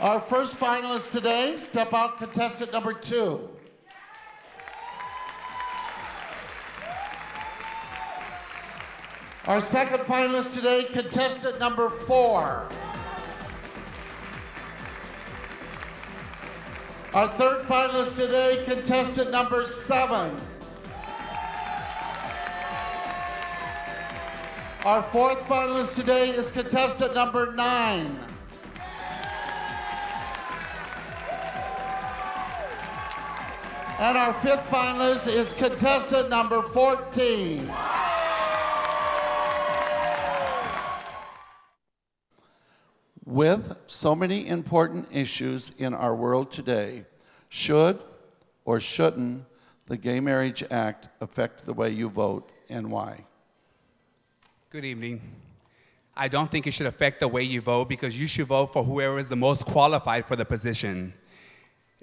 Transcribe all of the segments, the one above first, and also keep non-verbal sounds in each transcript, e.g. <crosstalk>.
Our first finalist today, step out contestant number two. Our second finalist today, contestant number four. Our third finalist today, contestant number seven. Our fourth finalist today is contestant number nine. And our fifth finalist is contestant number 14. With so many important issues in our world today, should or shouldn't the Gay Marriage Act affect the way you vote and why? Good evening. I don't think it should affect the way you vote because you should vote for whoever is the most qualified for the position.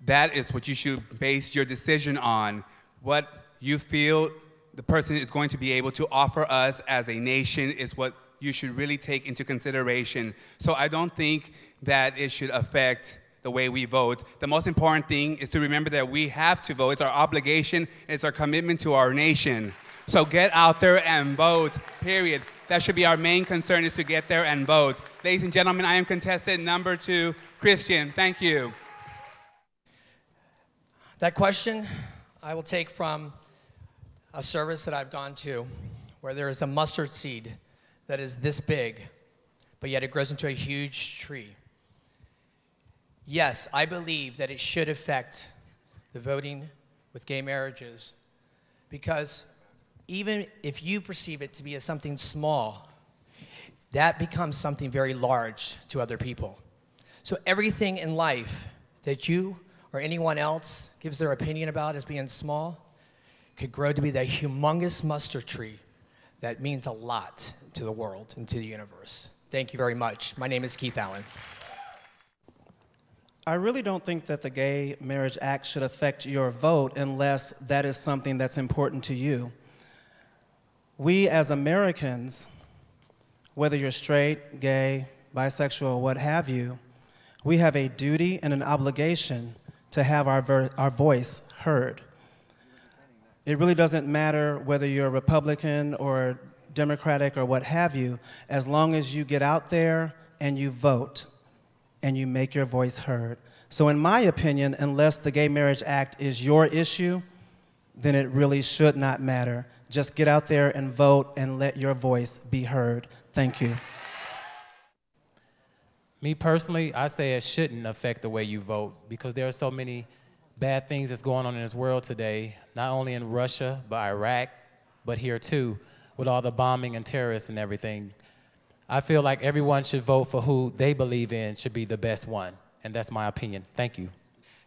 That is what you should base your decision on. What you feel the person is going to be able to offer us as a nation is what you should really take into consideration. So I don't think that it should affect the way we vote. The most important thing is to remember that we have to vote. It's our obligation, it's our commitment to our nation. So get out there and vote, period. That should be our main concern is to get there and vote. Ladies and gentlemen, I am contestant number two, Kristian. Thank you. That question I will take from a service that I've gone to where there is a mustard seed that is this big, but yet it grows into a huge tree. Yes, I believe that it should affect the voting with gay marriages because even if you perceive it to be as something small, that becomes something very large to other people. So everything in life that you or anyone else gives their opinion about as being small could grow to be that humongous mustard tree that means a lot to the world and to the universe. Thank you very much. My name is Keith Allen. I really don't think that the Gay Marriage Act should affect your vote unless that is something that's important to you. We as Americans, whether you're straight, gay, bisexual, what have you, we have a duty and an obligation to have our, our voice heard. It really doesn't matter whether you're Republican or Democratic or what have you, as long as you get out there and you vote and you make your voice heard. So, in my opinion, unless the Gay Marriage Act is your issue, then it really should not matter. Just get out there and vote and let your voice be heard. Thank you. Me personally, I say it shouldn't affect the way you vote because there are so many bad things that's going on in this world today, not only in Russia, but Iraq, but here too, with all the bombing and terrorists and everything. I feel like everyone should vote for who they believe in should be the best one. And that's my opinion. Thank you.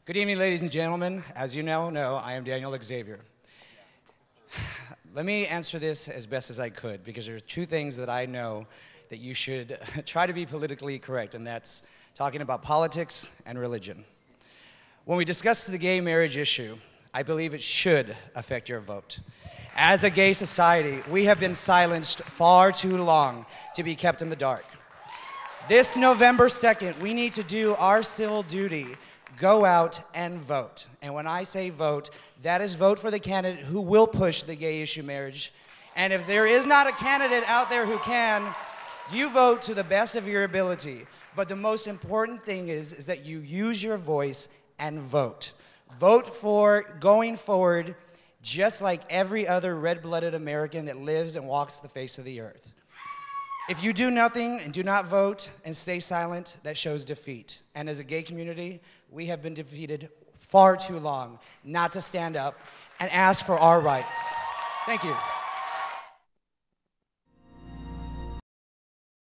Good evening, ladies and gentlemen. As you now know, I am Daniel Xavier. <sighs> Let me answer this as best as I could because there are two things that I know that you should <laughs> try to be politically correct, and that's talking about politics and religion. When we discuss the gay marriage issue, I believe it should affect your vote. As a gay society, we have been silenced far too long to be kept in the dark. This November 2nd, we need to do our civil duty go out and vote. And when I say vote, that is vote for the candidate who will push the gay issue marriage. And if there is not a candidate out there who can, you vote to the best of your ability. But the most important thing is, is that you use your voice and vote. Vote for going forward just like every other red blooded American that lives and walks the face of the earth. If you do nothing and do not vote and stay silent, that shows defeat. And as a gay community, we have been defeated far too long not to stand up and ask for our rights. Thank you.